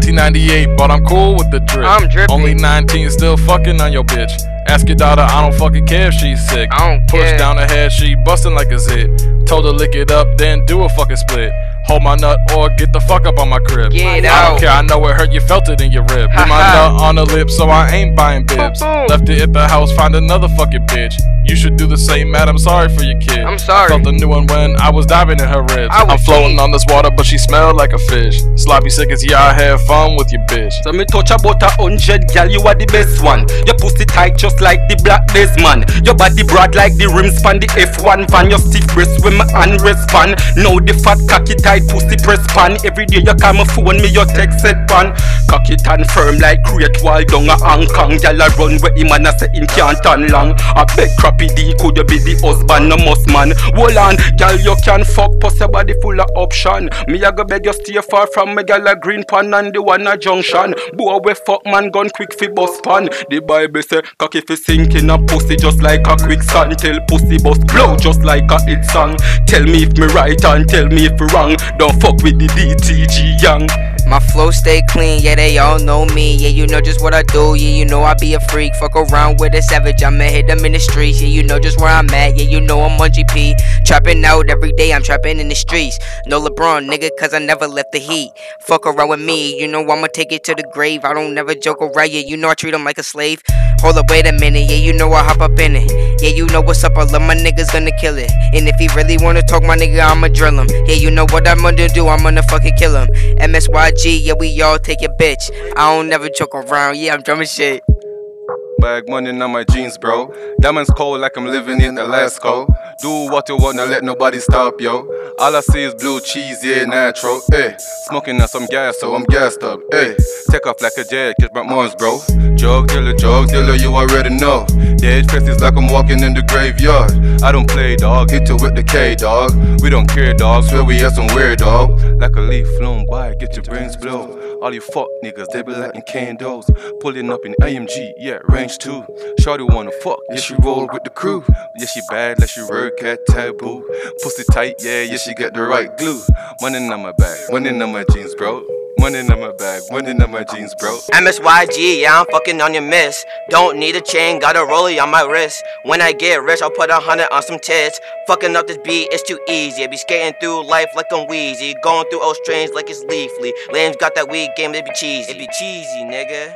1998, but I'm cool with the drip. I'm drippy. Only 19, still fucking on your bitch. Ask your daughter, I don't fucking care if she's sick. I don't Push care. down her head, she bustin' like a zit. Told her lick it up, then do a fucking split. Hold my nut or get the fuck up on my crib. Get I out. don't care, I know it hurt, you felt it in your rib. Leave my nut on the lip, so I ain't buying bibs. Boom. Left it at the house, find another fucking bitch. You should do the same, Matt. I'm sorry for your kid. I'm sorry. I felt a new one when I was diving in her ribs. I I'm floating deep. on this water, but she smelled like a fish. Sloppy sick seconds, yeah, I had fun with your bitch. So me touch about a hundred, gal, you are the best one. Your pussy tight just like the black man. Your body broad like the rims span the F1 van. Your stiff breast when my hand respond. Now the fat cocky tight pussy press pan. Every day you call my phone, me your text set pan. Cocky tan firm like crate wall down a Hong Kong. Gal a run where him and I say him can't turn long. I beg crappy D, could you be the husband, no must man. Hold on, gal you can fuck, puss your body full of option. Me a go beg you stay far from me gal a green pan and the one a junction. Boy we fuck man gun quick fi bust pan. The Bible say cocky fi sink in a pussy just like a quicksand. Tell pussy bust blow just like a hit song. Tell me if me right and tell me if wrong. Don't fuck with the DTG young. My flow stay clean, yeah, they all know me. Yeah, you know just what I do, yeah, you know I be a freak. Fuck around with a savage, I'ma hit them in the streets. Yeah, you know just where I'm at, yeah, you know I'm on GP. Trapping out every day, I'm trapping in the streets. No LeBron, nigga, cause I never left the heat. Fuck around with me, you know I'ma take it to the grave. I don't never joke around, yeah, you know I treat him like a slave. Hold up, wait a minute, yeah, you know I hop up in it. Yeah, you know what's up, all of my niggas gonna kill it. And if he really wanna talk, my nigga, I'ma drill him. Yeah, you know what I'm gonna do, I'm gonna fucking kill him. MSYG, yeah, we all take a bitch. I don't never joke around, yeah, I'm drumming shit. Bag money on my jeans, bro. Diamonds cold like I'm living in Alaska. Do what you want, not let nobody stop, yo. All I see is blue cheese, yeah, natural. eh. smoking on some gas, so I'm gassed up. eh. take off like a jet, catch my moms, bro. Drug dealer, drug dealer, you already know. Dead faces like I'm walking in the graveyard. I don't play, dog. Hit you with the K, dog. We don't care, dog. Swear we have some weird, dog. Like a leaf flown by, get your brains blown. All you fuck niggas, they be lighting candles. Pulling up in AMG, yeah, range two. Shorty wanna fuck, yeah, she roll with the crew. Yeah, she bad, like she work at taboo. Pussy tight, yeah, yeah, she got the right glue. Money in my bag, money in my jeans, bro. Money in my bag, money in my jeans, bro. MSYG, yeah, I'm fucking on your miss. Don't need a chain, got a rollie on my wrist. When I get rich, I'll put a hundred on some tits. Fucking up this beat, it's too easy. I be skating through life like I'm Weezy. Going through old strains like it's Leafly. Lambs got that weed game, they be cheesy. It be cheesy, nigga.